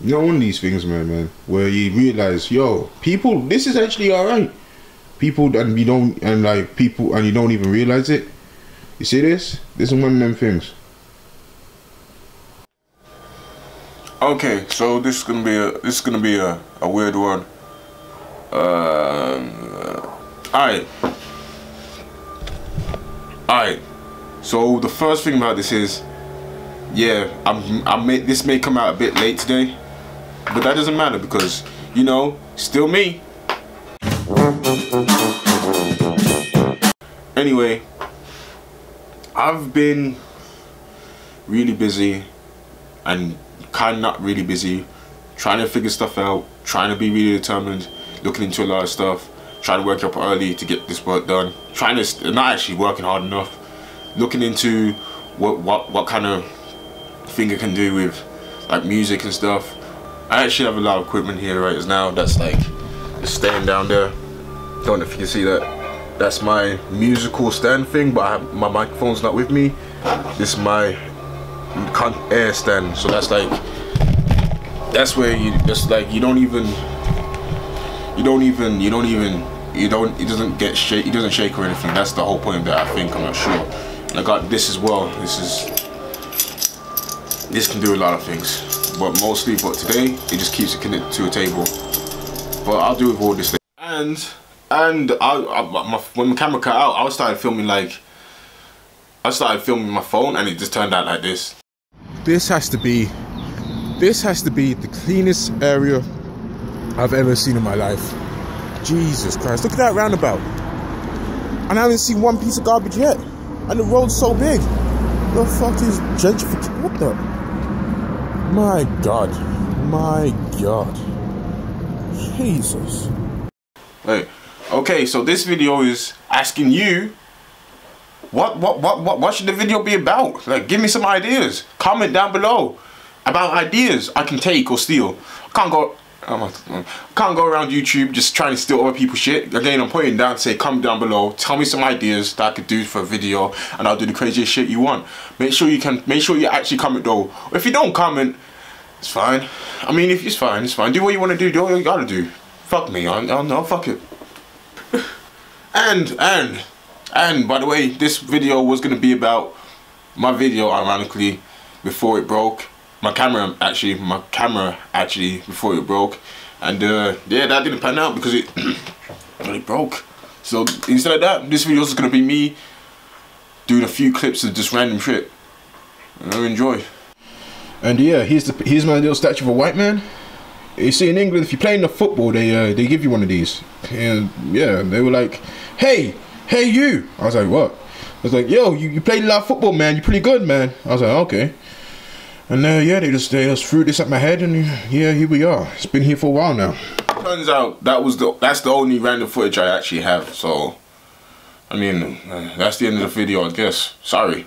You know, one of these things, man, man, where you realize, yo, people, this is actually all right. People, and you don't, and like people, and you don't even realize it. You see this? This is one of them things. Okay, so this is gonna be a this is gonna be a, a weird one. Um, alright. Alright. So the first thing about this is, yeah, I'm I may this may come out a bit late today, but that doesn't matter because you know, still me. Anyway, I've been really busy and kind of not really busy, trying to figure stuff out, trying to be really determined, looking into a lot of stuff, trying to work up early to get this work done, trying to not actually working hard enough, looking into what what what kind of thing I can do with like music and stuff. I actually have a lot of equipment here right now that's like just staying down there. Don't know if you can see that. That's my musical stand thing, but have, my microphone's not with me. This is my air stand so that's like that's where you just like you don't even you don't even you don't even you don't it doesn't get shake it doesn't shake or anything that's the whole point of that I think I'm not sure I got this as well this is this can do a lot of things but mostly but today it just keeps it connected to a table but I'll do with all this thing and and I, I my, when the camera cut out I started filming like I started filming my phone and it just turned out like this this has to be this has to be the cleanest area I've ever seen in my life. Jesus Christ, look at that roundabout. And I haven't seen one piece of garbage yet. And the road's so big. The fuck is gentrification? What the? My God. My God. Jesus. Hey, okay, so this video is asking you what, what, what, what, what should the video be about? Like, give me some ideas. Comment down below about ideas I can take or steal. I can't go, Mm. can't go around YouTube just trying to steal other people's shit. Again, I'm pointing down to say, comment down below. Tell me some ideas that I could do for a video, and I'll do the craziest shit you want. Make sure you can, make sure you actually comment though. If you don't comment, it's fine. I mean, if it's fine, it's fine. Do what you want to do. Do what you gotta do. Fuck me. I, I know. Fuck it. and and and by the way, this video was going to be about my video, ironically, before it broke. My camera, actually, my camera, actually, before it broke. And uh, yeah, that didn't pan out because it, it broke. So instead of that, this video is going to be me doing a few clips of just random shit. I enjoy. And yeah, here's the here's my little statue of a white man. You see, in England, if you're playing the football, they uh, they give you one of these. And yeah, they were like, "Hey, hey you. I was like, what? I was like, yo, you, you played a lot of football, man. You're pretty good, man. I was like, okay. And uh, yeah, they just they just threw this at my head, and yeah, here we are. It's been here for a while now. Turns out that was the that's the only random footage I actually have. So, I mean, uh, that's the end of the video, I guess. Sorry.